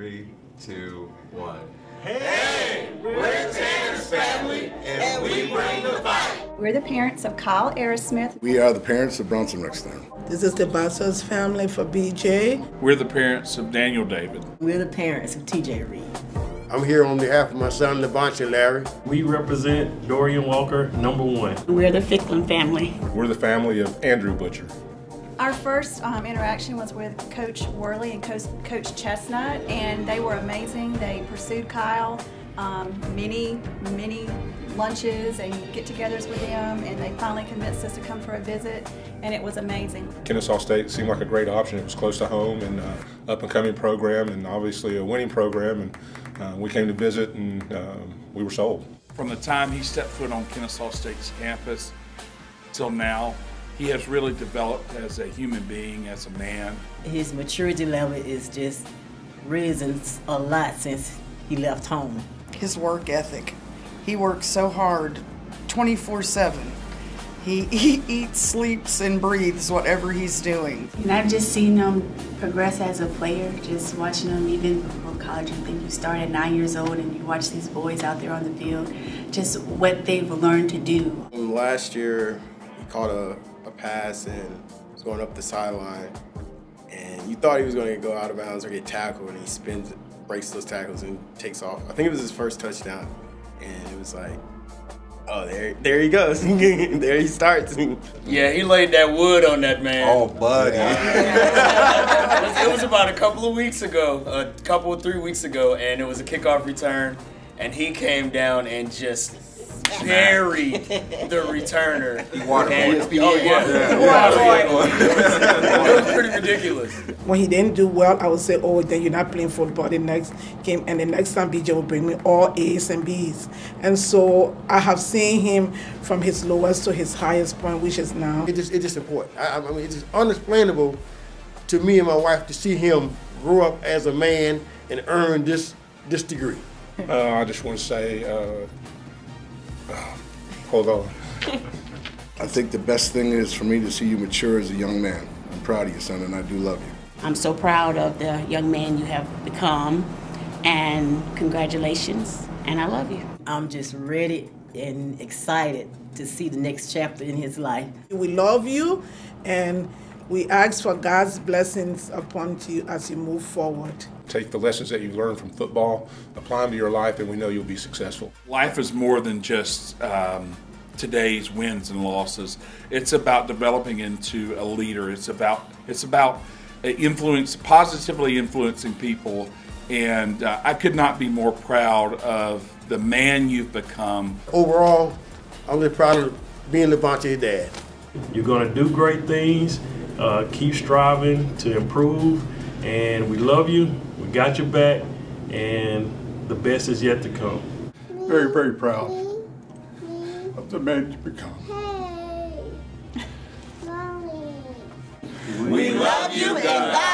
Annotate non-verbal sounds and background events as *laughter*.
Three, two, one. Hey, we're Tanner's family, and we bring the fight. We're the parents of Kyle Aerosmith. We are the parents of Bronson Rechsteiner. This is the Bassos family for BJ. We're the parents of Daniel David. We're the parents of TJ Reed. I'm here on behalf of my son, Levante Larry. We represent Dorian Walker, number one. We're the Ficklin family. We're the family of Andrew Butcher. Our first um, interaction was with Coach Worley and Coach, Coach Chestnut, and they were amazing. They pursued Kyle um, many, many lunches and get-togethers with them, and they finally convinced us to come for a visit, and it was amazing. Kennesaw State seemed like a great option. It was close to home and uh, up-and-coming program, and obviously a winning program. And uh, we came to visit, and uh, we were sold. From the time he stepped foot on Kennesaw State's campus till now, he has really developed as a human being, as a man. His maturity level is just risen a lot since he left home. His work ethic. He works so hard 24 7. He, *laughs* he eats, sleeps, and breathes whatever he's doing. And I've just seen him progress as a player, just watching him even before college. I think you start at nine years old and you watch these boys out there on the field, just what they've learned to do. Last year, he caught a, a pass and was going up the sideline. And you thought he was going to go out of bounds or get tackled, and he spins, breaks those tackles, and takes off. I think it was his first touchdown. And it was like, Oh, there, there he goes. *laughs* there he starts. Yeah, he laid that wood on that man. Oh, buddy. it, was, *laughs* it was about a couple of weeks ago, a couple of three weeks ago, and it was a kickoff return, and he came down and just buried the returner. *laughs* He waterboarded. And- Oh yeah, Yeah. it *laughs* was pretty ridiculous. When he didn't do well, I would say, oh, then you're not playing football the next game. And the next time, BJ will bring me all A's and B's. And so I have seen him from his lowest to his highest point, which is now. It just, it's just important. I, I mean, it's just unexplainable to me and my wife to see him grow up as a man and earn this this degree. Uh, I just want to say, uh, hold on. *laughs* I think the best thing is for me to see you mature as a young man. I'm proud of you, son, and I do love you. I'm so proud of the young man you have become, and congratulations, and I love you. I'm just ready and excited to see the next chapter in his life. We love you, and we ask for God's blessings upon you as you move forward. Take the lessons that you've learned from football, apply them to your life, and we know you'll be successful. Life is more than just um, today's wins and losses. It's about developing into a leader. It's about it's about influence positively influencing people. And uh, I could not be more proud of the man you've become. Overall, I'm just proud of being Levante's dad. You're going to do great things. Uh, keep striving to improve. And we love you. We got your back. And the best is yet to come. Very, very proud of the man you've become. We love you and God bless you.